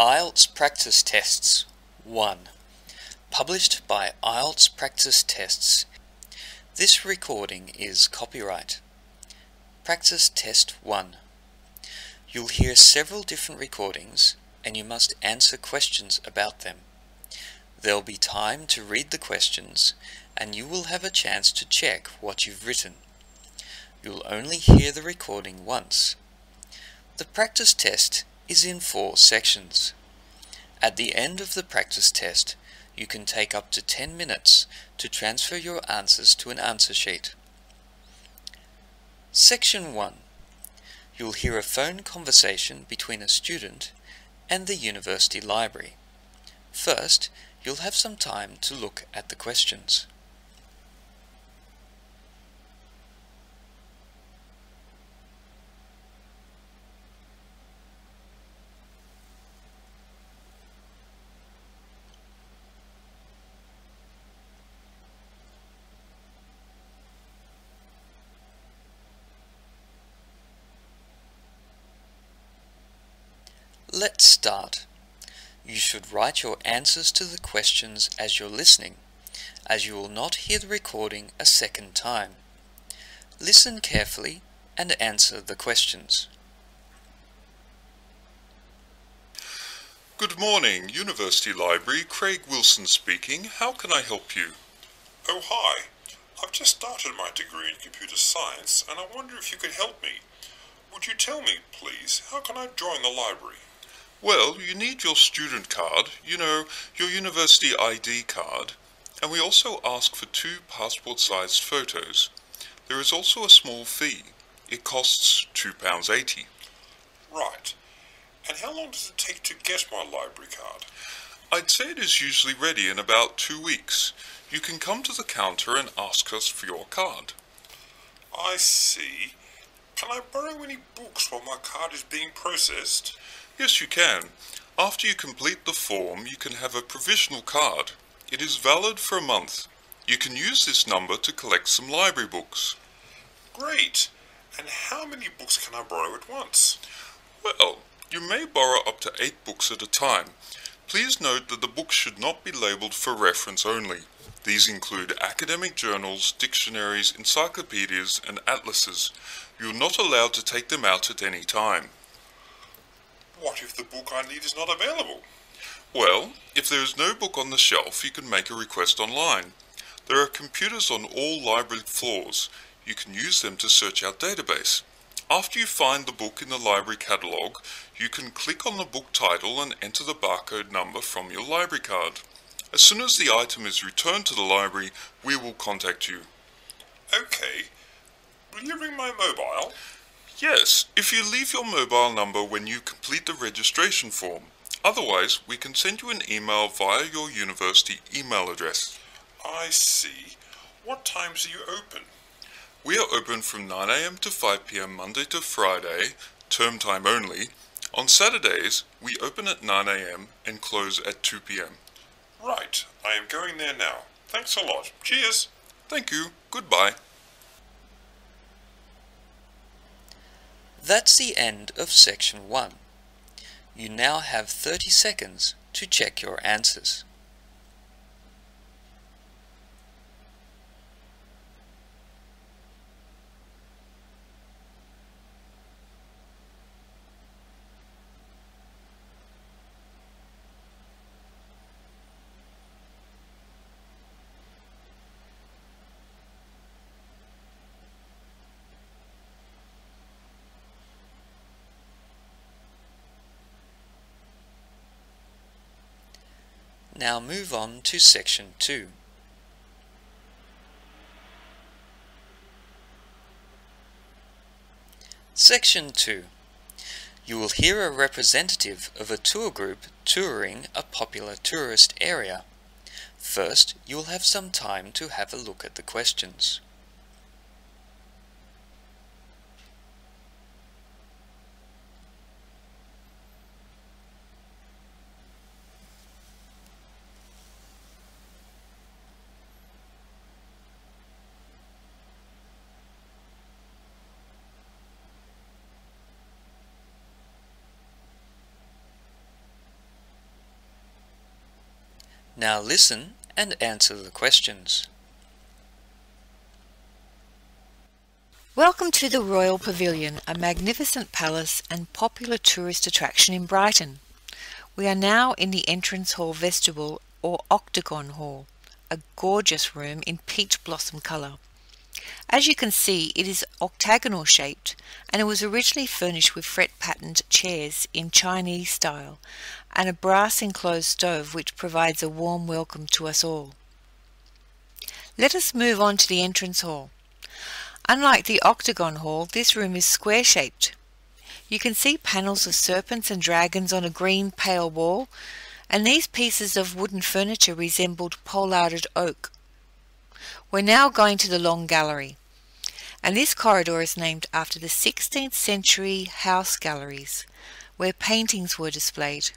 IELTS Practice Tests 1. Published by IELTS Practice Tests. This recording is copyright. Practice Test 1. You'll hear several different recordings and you must answer questions about them. There'll be time to read the questions and you will have a chance to check what you've written. You'll only hear the recording once. The practice test is in four sections. At the end of the practice test, you can take up to 10 minutes to transfer your answers to an answer sheet. Section 1. You'll hear a phone conversation between a student and the university library. First, you'll have some time to look at the questions. Let's start. You should write your answers to the questions as you're listening, as you will not hear the recording a second time. Listen carefully and answer the questions. Good morning, University Library. Craig Wilson speaking. How can I help you? Oh, hi. I've just started my degree in computer science and I wonder if you could help me. Would you tell me, please, how can I join the library? Well, you need your student card, you know, your university ID card, and we also ask for two passport-sized photos. There is also a small fee. It costs £2.80. Right. And how long does it take to get my library card? I'd say it is usually ready in about two weeks. You can come to the counter and ask us for your card. I see. Can I borrow any books while my card is being processed? Yes, you can. After you complete the form, you can have a provisional card. It is valid for a month. You can use this number to collect some library books. Great! And how many books can I borrow at once? Well, you may borrow up to eight books at a time. Please note that the books should not be labelled for reference only. These include academic journals, dictionaries, encyclopedias, and atlases. You are not allowed to take them out at any time. What if the book I need is not available? Well, if there is no book on the shelf, you can make a request online. There are computers on all library floors. You can use them to search our database. After you find the book in the library catalogue, you can click on the book title and enter the barcode number from your library card. As soon as the item is returned to the library, we will contact you. Okay. Will you ring my mobile? Yes, if you leave your mobile number when you complete the registration form. Otherwise, we can send you an email via your university email address. I see. What times are you open? We are open from 9am to 5pm Monday to Friday, term time only. On Saturdays, we open at 9am and close at 2pm. Right, I am going there now. Thanks a lot. Cheers. Thank you. Goodbye. That's the end of section 1. You now have 30 seconds to check your answers. Now move on to section 2. Section 2. You will hear a representative of a tour group touring a popular tourist area. First, you will have some time to have a look at the questions. Now listen and answer the questions. Welcome to the Royal Pavilion, a magnificent palace and popular tourist attraction in Brighton. We are now in the entrance hall vestibule or octagon hall, a gorgeous room in peach blossom colour. As you can see, it is octagonal shaped and it was originally furnished with fret patterned chairs in Chinese style and a brass enclosed stove which provides a warm welcome to us all. Let us move on to the entrance hall. Unlike the octagon hall, this room is square shaped. You can see panels of serpents and dragons on a green pale wall, and these pieces of wooden furniture resembled pollarded oak. We're now going to the long gallery, and this corridor is named after the 16th century house galleries, where paintings were displayed.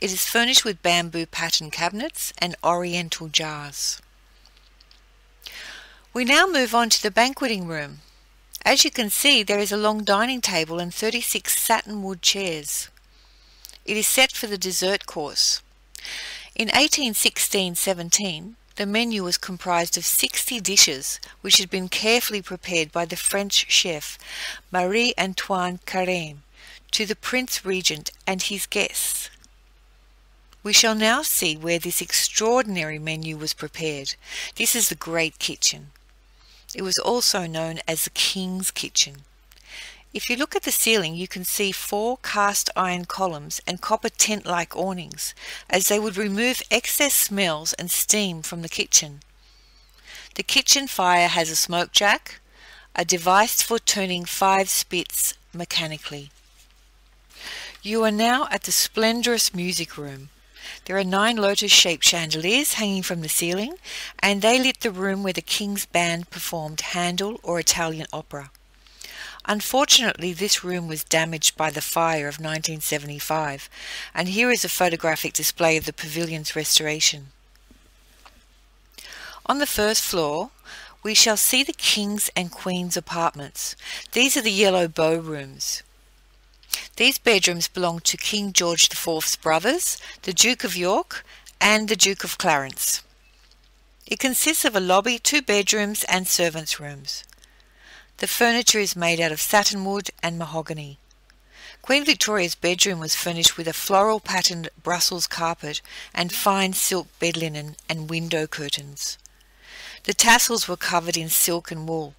It is furnished with bamboo pattern cabinets and oriental jars. We now move on to the banqueting room. As you can see, there is a long dining table and 36 satinwood chairs. It is set for the dessert course. In 1816-17, the menu was comprised of 60 dishes which had been carefully prepared by the French chef Marie-Antoine Carême to the Prince Regent and his guests. We shall now see where this extraordinary menu was prepared. This is the Great Kitchen. It was also known as the King's Kitchen. If you look at the ceiling, you can see four cast iron columns and copper tent-like awnings, as they would remove excess smells and steam from the kitchen. The kitchen fire has a smoke jack, a device for turning five spits mechanically. You are now at the splendorous music room. There are nine lotus-shaped chandeliers hanging from the ceiling, and they lit the room where the king's band performed Handel or Italian opera. Unfortunately, this room was damaged by the fire of 1975, and here is a photographic display of the pavilion's restoration. On the first floor, we shall see the King's and Queen's apartments. These are the yellow bow rooms. These bedrooms belonged to King George IV's brothers, the Duke of York and the Duke of Clarence. It consists of a lobby, two bedrooms and servants' rooms. The furniture is made out of satinwood and mahogany. Queen Victoria's bedroom was furnished with a floral patterned Brussels carpet and fine silk bed linen and window curtains. The tassels were covered in silk and wool.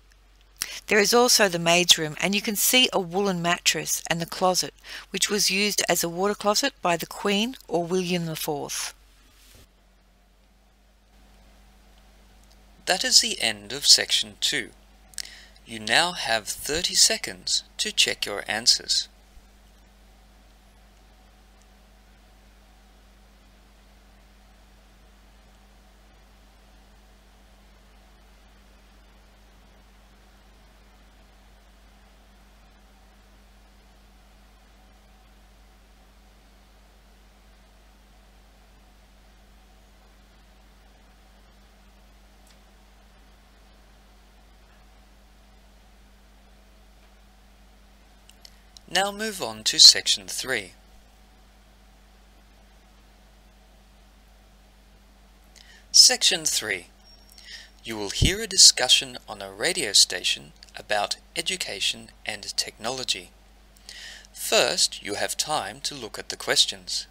There is also the maid's room, and you can see a woolen mattress and the closet, which was used as a water closet by the Queen or William IV. That is the end of section 2. You now have 30 seconds to check your answers. Now move on to section 3. Section 3. You will hear a discussion on a radio station about education and technology. First, you have time to look at the questions.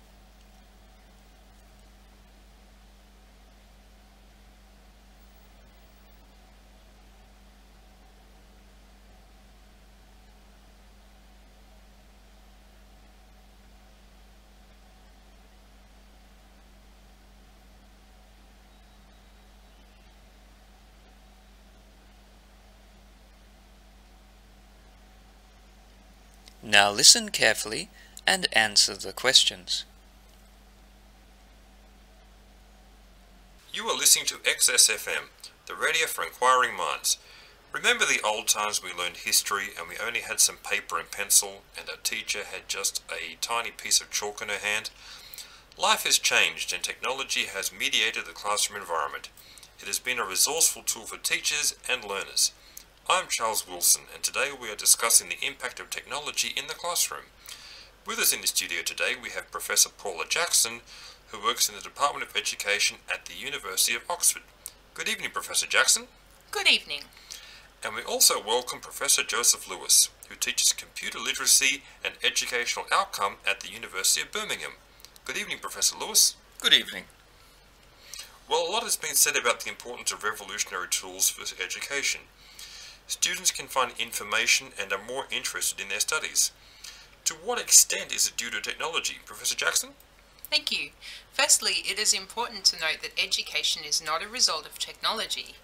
Now listen carefully and answer the questions. You are listening to XSFM, the radio for inquiring minds. Remember the old times we learned history and we only had some paper and pencil and our teacher had just a tiny piece of chalk in her hand? Life has changed and technology has mediated the classroom environment. It has been a resourceful tool for teachers and learners. I'm Charles Wilson and today we are discussing the impact of technology in the classroom. With us in the studio today we have Professor Paula Jackson who works in the Department of Education at the University of Oxford. Good evening, Professor Jackson. Good evening. And we also welcome Professor Joseph Lewis, who teaches computer literacy and educational outcome at the University of Birmingham. Good evening, Professor Lewis. Good evening. Well, a lot has been said about the importance of revolutionary tools for education. Students can find information and are more interested in their studies. To what extent is it due to technology, Professor Jackson? Thank you. Firstly, it is important to note that education is not a result of technology.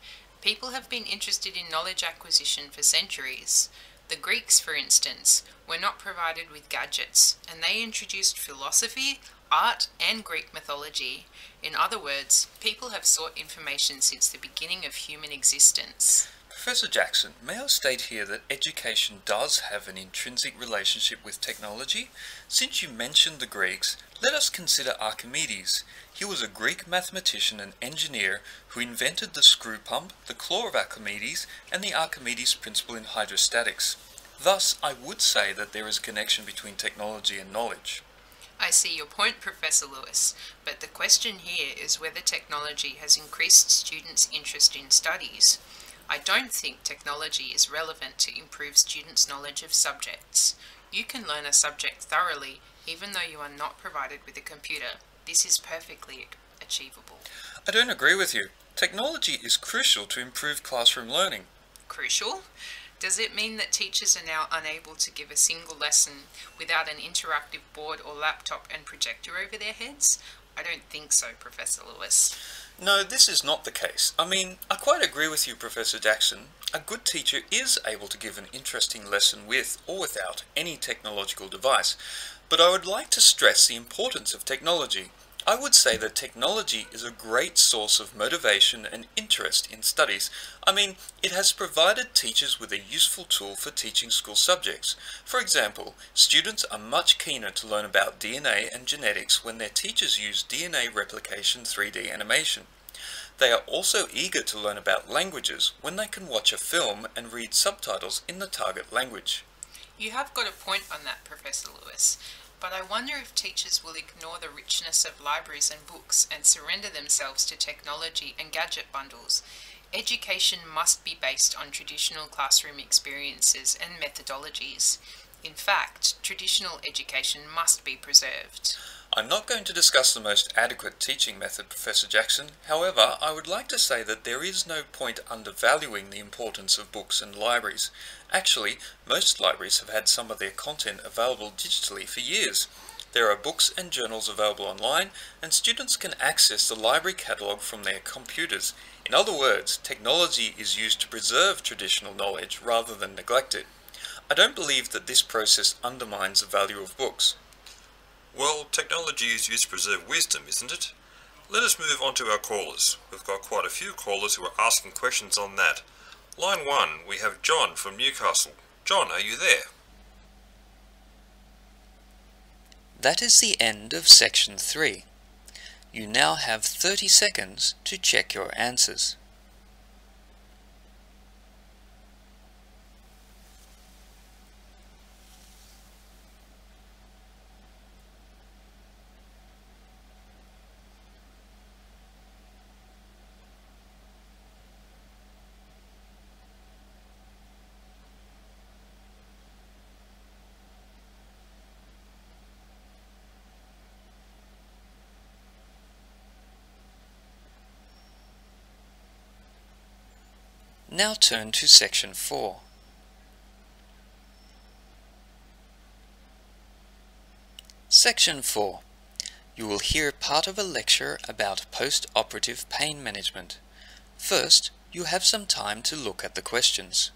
People have been interested in knowledge acquisition for centuries. The Greeks, for instance, were not provided with gadgets, and they introduced philosophy, art, and Greek mythology. In other words, people have sought information since the beginning of human existence. Professor Jackson, may I state here that education does have an intrinsic relationship with technology? Since you mentioned the Greeks, let us consider Archimedes. He was a Greek mathematician and engineer who invented the screw pump, the claw of Archimedes, and the Archimedes principle in hydrostatics. Thus, I would say that there is a connection between technology and knowledge. I see your point, Professor Lewis, but the question here is whether technology has increased students' interest in studies. I don't think technology is relevant to improve students' knowledge of subjects. You can learn a subject thoroughly even though you are not provided with a computer. This is perfectly achievable. I don't agree with you. Technology is crucial to improve classroom learning. Crucial? Does it mean that teachers are now unable to give a single lesson without an interactive board or laptop and projector over their heads? I don't think so, Professor Lewis. No, this is not the case. I mean, I quite agree with you, Professor Jackson. A good teacher is able to give an interesting lesson with or without any technological device. But I would like to stress the importance of technology. I would say that technology is a great source of motivation and interest in studies. I mean, it has provided teachers with a useful tool for teaching school subjects. For example, students are much keener to learn about DNA and genetics when their teachers use DNA replication 3D animation. They are also eager to learn about languages when they can watch a film and read subtitles in the target language. You have got a point on that, Professor Lewis but I wonder if teachers will ignore the richness of libraries and books and surrender themselves to technology and gadget bundles. Education must be based on traditional classroom experiences and methodologies. In fact, traditional education must be preserved. I'm not going to discuss the most adequate teaching method, Professor Jackson. However, I would like to say that there is no point undervaluing the importance of books and libraries. Actually, most libraries have had some of their content available digitally for years. There are books and journals available online, and students can access the library catalogue from their computers. In other words, technology is used to preserve traditional knowledge rather than neglect it. I don't believe that this process undermines the value of books. Well, technology is used to preserve wisdom, isn't it? Let us move on to our callers. We've got quite a few callers who are asking questions on that. Line 1, we have John from Newcastle. John, are you there? That is the end of section 3. You now have 30 seconds to check your answers. Now turn to section 4. Section 4. You will hear part of a lecture about post-operative pain management. First, you have some time to look at the questions.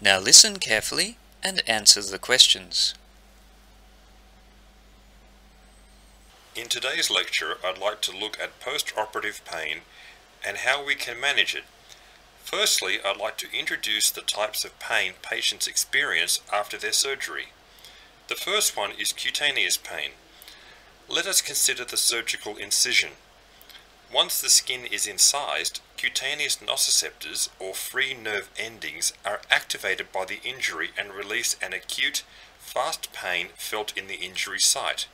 Now listen carefully and answer the questions. In today's lecture, I'd like to look at post-operative pain and how we can manage it. Firstly, I'd like to introduce the types of pain patients experience after their surgery. The first one is cutaneous pain. Let us consider the surgical incision. Once the skin is incised, cutaneous nociceptors or free nerve endings are activated by the injury and release an acute, fast pain felt in the injury site.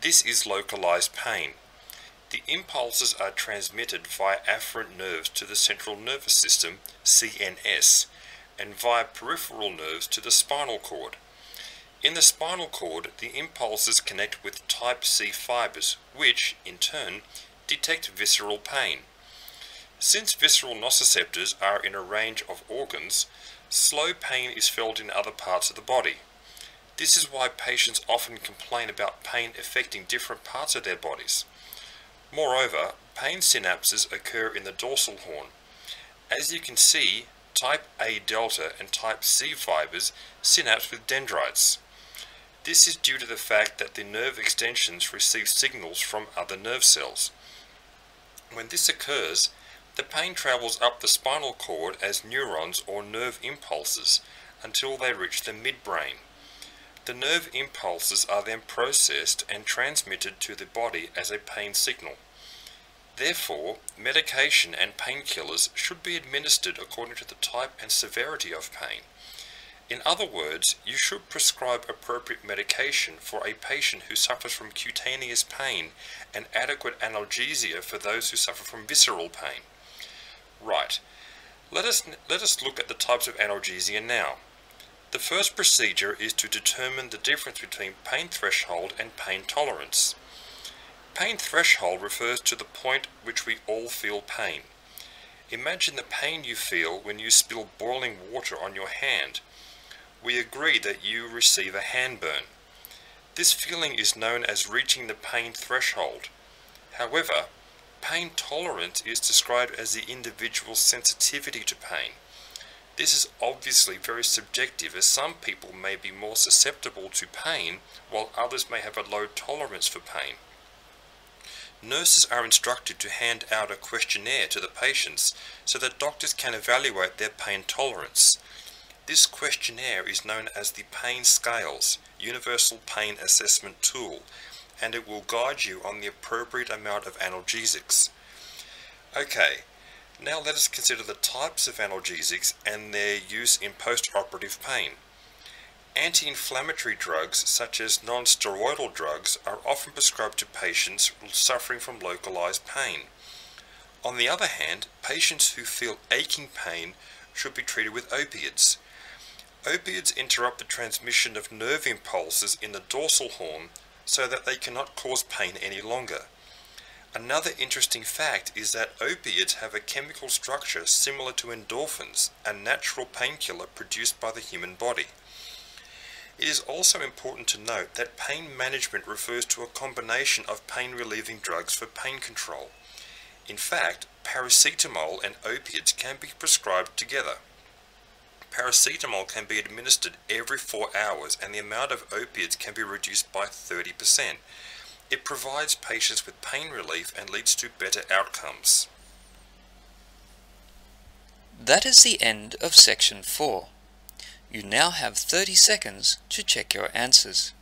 This is localized pain. The impulses are transmitted via afferent nerves to the central nervous system, CNS, and via peripheral nerves to the spinal cord. In the spinal cord, the impulses connect with type C fibers, which, in turn, detect visceral pain. Since visceral nociceptors are in a range of organs, slow pain is felt in other parts of the body. This is why patients often complain about pain affecting different parts of their bodies. Moreover, pain synapses occur in the dorsal horn. As you can see, type A delta and type C fibers synapse with dendrites. This is due to the fact that the nerve extensions receive signals from other nerve cells. When this occurs, the pain travels up the spinal cord as neurons or nerve impulses until they reach the midbrain. The nerve impulses are then processed and transmitted to the body as a pain signal. Therefore, medication and painkillers should be administered according to the type and severity of pain. In other words, you should prescribe appropriate medication for a patient who suffers from cutaneous pain and adequate analgesia for those who suffer from visceral pain. Right, let us, let us look at the types of analgesia now. The first procedure is to determine the difference between pain threshold and pain tolerance. Pain threshold refers to the point which we all feel pain. Imagine the pain you feel when you spill boiling water on your hand. We agree that you receive a hand burn. This feeling is known as reaching the pain threshold. However, pain tolerance is described as the individual's sensitivity to pain. This is obviously very subjective as some people may be more susceptible to pain while others may have a low tolerance for pain. Nurses are instructed to hand out a questionnaire to the patients so that doctors can evaluate their pain tolerance. This questionnaire is known as the Pain Scales Universal Pain Assessment Tool and it will guide you on the appropriate amount of analgesics. Okay, now let us consider the types of analgesics and their use in post-operative pain. Anti-inflammatory drugs such as non-steroidal drugs are often prescribed to patients suffering from localized pain. On the other hand, patients who feel aching pain should be treated with opiates. Opiates interrupt the transmission of nerve impulses in the dorsal horn so that they cannot cause pain any longer. Another interesting fact is that opiates have a chemical structure similar to endorphins, a natural painkiller produced by the human body. It is also important to note that pain management refers to a combination of pain-relieving drugs for pain control. In fact, paracetamol and opiates can be prescribed together. Paracetamol can be administered every four hours and the amount of opiates can be reduced by 30%. It provides patients with pain relief and leads to better outcomes. That is the end of section 4. You now have 30 seconds to check your answers.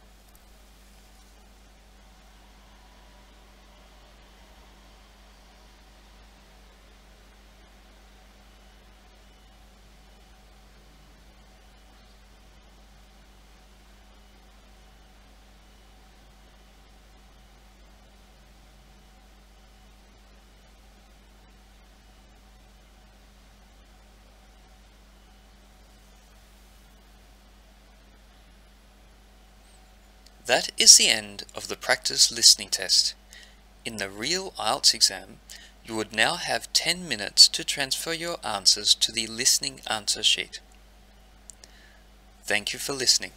That is the end of the practice listening test. In the real IELTS exam, you would now have 10 minutes to transfer your answers to the listening answer sheet. Thank you for listening.